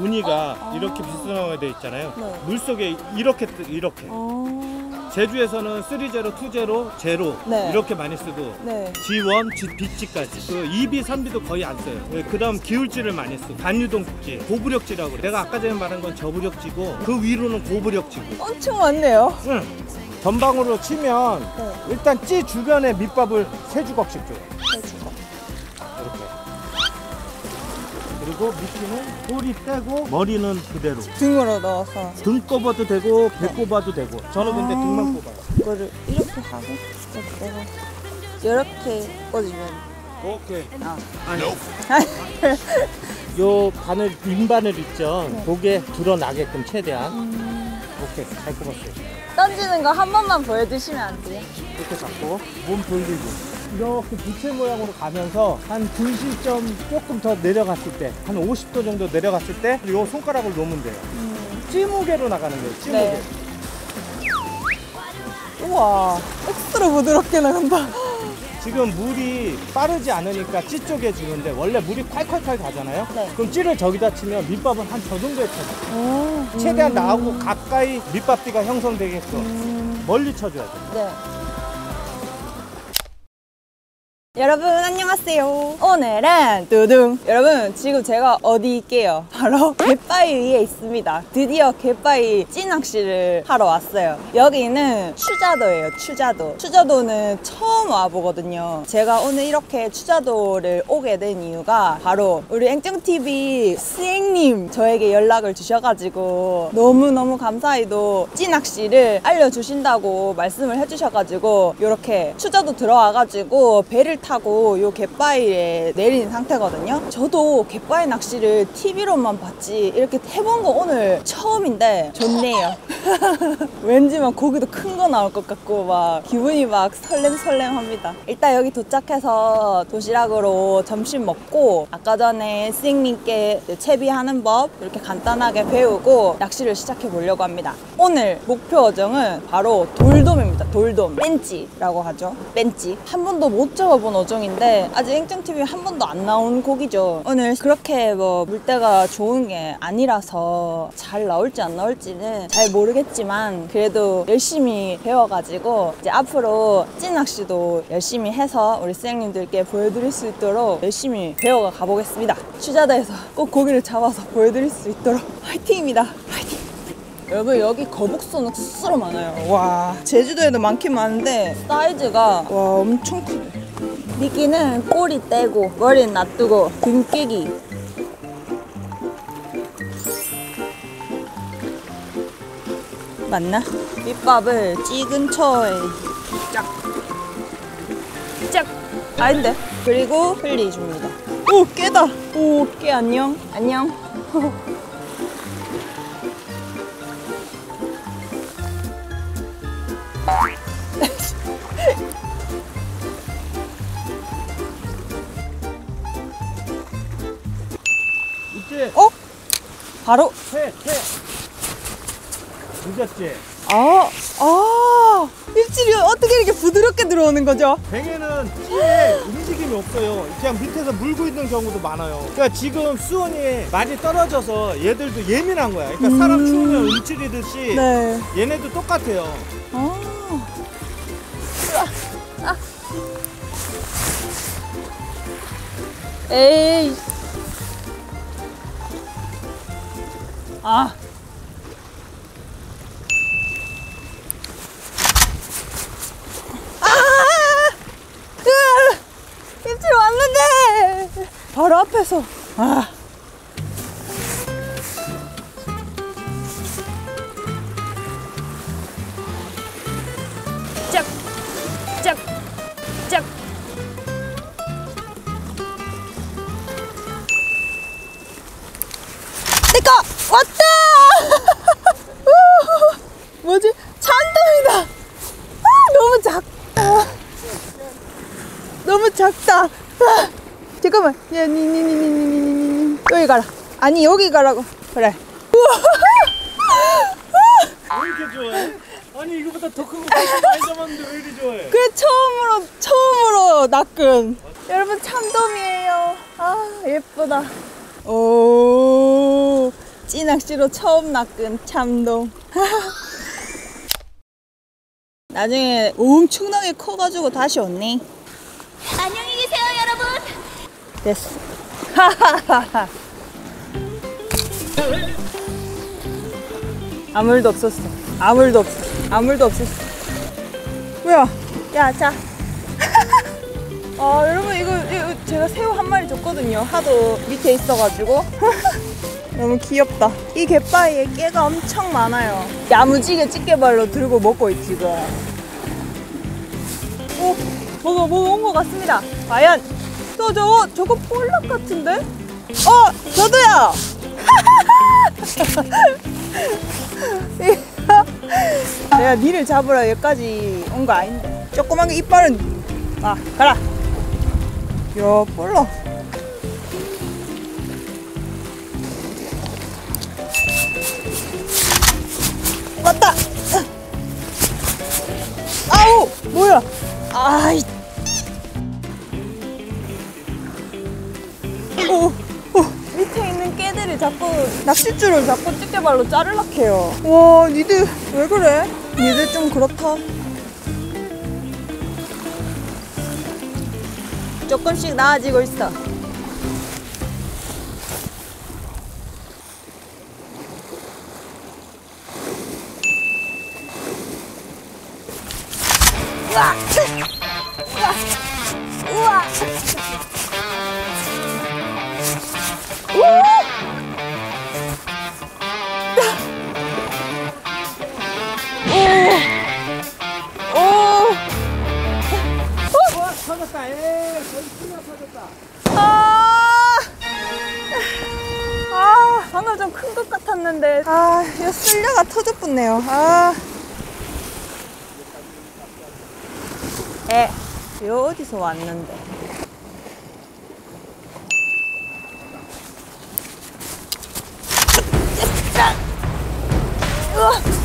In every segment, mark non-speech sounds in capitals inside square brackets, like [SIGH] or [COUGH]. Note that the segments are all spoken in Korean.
무늬가 아. 이렇게 비스듬하게 돼 있잖아요. 네. 물 속에 이렇게 뜨- 이렇게. 어. 제주에서는 3제로, 2제로, 제로 네. 이렇게 많이 쓰고 네. G1, G, B지까지 그 2B, 3B도 거의 안 써요 그 다음 기울지를 많이 쓰고 단유동지, 고부력지라고 그래 내가 아까 전에 말한 건 저부력지고 그 위로는 고부력지고 엄청 많네요. 응. 전방으로 치면 네. 일단 찌 주변에 밑밥을 세 주걱씩 줘요 그리고 미끼는 꼬리 떼고 머리는 그대로. 등으로 넣어서. 등 꼽아도 되고 배 꼽아도 되고. 저는 근데 아. 등만 꼽아요. 이거를 이렇게 하고 이렇게 내가 이렇게 꽂으면. 오케이. 아. 아니 [LAUGHS] 요 바늘 빈바늘 있죠? 네. 고개 드러나게끔 최대한. 음, 오케이. 잘 꼽았어요. 던지는 거 한 번만 보여주시면 안 돼요? 이렇게 잡고 몸 돌리고 이렇게 부채 모양으로 가면서 한 중심점 조금 더 내려갔을 때 한 50도 정도 내려갔을 때요 손가락을 놓으면 돼요 음. 찌무게로 나가는 거예요 찌무게 네. 우와, 엑스트라 부드럽게 나간다. 지금 물이 빠르지 않으니까 찌 쪽에 주는데 원래 물이 콸콸콸 가잖아요 네. 그럼 찌를 저기다 치면 밑밥은 한 저 정도에 쳐요 오. 최대한 음. 나하고 가까이 밑밥띠가 형성되게끔 음. 멀리 쳐줘야 돼. 네. 여러분 안녕하세요. 오늘은 두둥. 여러분 지금 제가 어디 있게요? [LAUGHS] 바로 갯바위 위에 있습니다. 드디어 갯바위 찌낚시를 하러 왔어요. 여기는 추자도예요. 추자도. 추자도는 처음 와보거든요. 제가 오늘 이렇게 추자도를 오게 된 이유가 바로 우리 앵정TV 스행님 저에게 연락을 주셔가지고 너무너무 감사히도 찌낚시를 알려주신다고 말씀을 해주셔가지고 이렇게 추자도 들어와가지고 배를 타고 요 갯바위에 내린 상태거든요. 저도 갯바위 낚시를 TV로만 봤지 이렇게 해본 거 오늘 처음인데 좋네요. 왠지 막 고기도 큰 거 나올 것 같고 막 기분이 막 설렘설렘합니다. 일단 여기 도착해서 도시락으로 점심 먹고 아까 전에 스님님께 채비하는 법 이렇게 간단하게 배우고 낚시를 시작해 보려고 합니다. 오늘 목표 어종은 바로 돌돔입니다. 돌돔 벤찌라고 하죠. 벤찌 한 번도 못 잡아본 어종인데 아직 앵정TV에 한 번도 안 나온 고기죠. 오늘 그렇게 뭐 물때가 좋은 게 아니라서 잘 나올지 안 나올지는 잘 모르겠지만 그래도 열심히 배워가지고 이제 앞으로 찐낚시도 열심히 해서 우리 선생님들께 보여드릴 수 있도록 열심히 배워가 가보겠습니다. 취자다에서 꼭 고기를 잡아서 보여드릴 수 있도록 화이팅입니다. 화이팅! 여러분 여기 거북선은 스스로 많아요. 와 제주도에도 많긴 많은데 사이즈가 와 엄청 크네. 미끼는 꼬리 떼고 머리는 놔두고 등 깨기. 맞나? 밑밥을 찌 근처에 짝. 짝. 아닌데. 그리고 흘리줍니다. 오 깨다. 오 깨 안녕. 안녕. [LAUGHS] 어? 바로 새, 새. 늦었지? 아, 아, 입질이 어떻게 이렇게 부드럽게 들어오는 거죠? 뱅에는 찌에 움직임이 없어요. 그냥 밑에서 물고 있는 경우도 많아요. 그러니까 지금 수온이 많이 떨어져서 얘들도 예민한 거야. 그러니까 사람 음. 추우면 움츠리듯이 네. 얘네도 똑같아요. 아. 아. 에이. 아. 아! 으아! 입질 왔는데! 바로 앞에서. 아. 내꺼! 왔다! [LAUGHS] 뭐지? 잔돔이다! 아, 너무 작다. 너무 작다. 아, 잠깐만. 야니니니니니니니 여기 가라. 아니 여기 가라고. 그래. 왜 이렇게 좋아해? 아니 이거보다 더 큰 거 많이 잡았는데 왜 이리 좋아해? 그게 처음으로 처음으로 낚은. 여러분 참돔이에요. 아 예쁘다. 오, 찌낚시로 처음 낚은 참돔. [LAUGHS] 나중에 엄청나게 커가지고 다시 왔네. 안녕히 계세요, 여러분. 됐어. [LAUGHS] 아무 일도 없었어. 아무 일도 없어. 아무 일도 없었어. 뭐야? 야, 자. [LAUGHS] 아, 여러분, 제가 새우 한 마리 줬거든요. 하도 밑에 있어가지고. [LAUGHS] 너무 귀엽다. 이 갯바위에 깨가 엄청 많아요. 야무지게 집게발로 들고 먹고 있지, 지금. 오, 뭐가, 뭐가 온 것 같습니다. 과연, 저, 저거, 저거 볼락 같은데? 어, 저도요! [LAUGHS] 내가 니를 잡으러 여기까지 온 거 아닌데. 조그만 게 이빨은, 아, 가라. 야, 볼락. 왔다! 아우! 뭐야! 아이! 오, 오, 밑에 있는 깨들이 자꾸 낚싯줄을 자꾸 집게발로 자르락 해요. 와, 니들 왜 그래? 니들 좀 그렇다. 조금씩 나아지고 있어. 것 같았는데. 아, 이거 쓸려가 터져붙네요. 아. 에, 어디서 왔는데? 으아!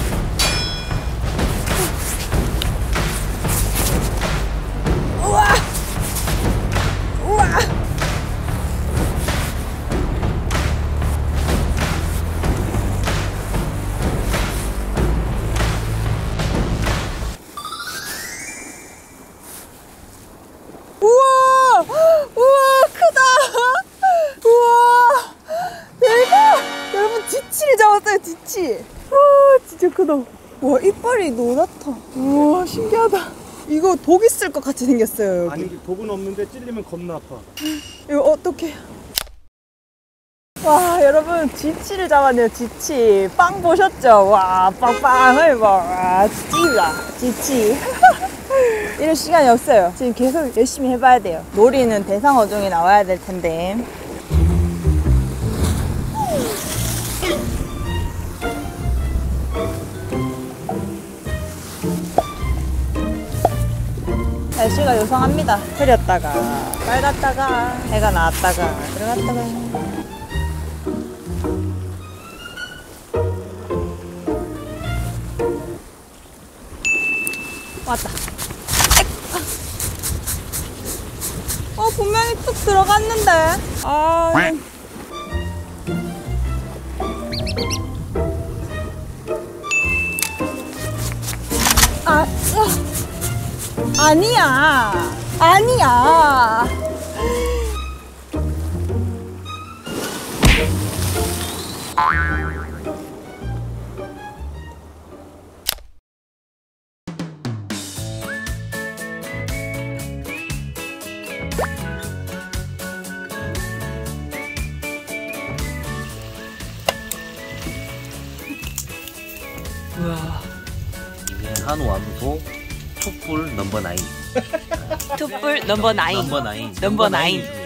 뒤치! 와, 진짜 크다. 와, 이빨이 노랗다. 우와, 신기하다. 이거 독 있을 것 같이 생겼어요, 여기. 아니 독은 없는데 찔리면 겁나 아파. 이거 어떡해. 와, 여러분, 쥐치를 잡았네요, 쥐치. 빵 보셨죠? 와, 빵빵을 봐. 와, 찌라, 쥐치. 이럴 시간이 없어요. 지금 계속 열심히 해봐야 돼요. 놀이는 대상어종이 나와야 될 텐데. 날씨가 요상합니다. 흐렸다가 빨갛다가 해가 나왔다가 들어갔다가 왔다. 액! 어 분명히 뚝 들어갔는데. 아. 아. 으 아. 아니야. 아니야. 이게 한우 암소 촛불 넘버 나인 투뿔 넘버 나인. 넘버 나인 넘버 나인.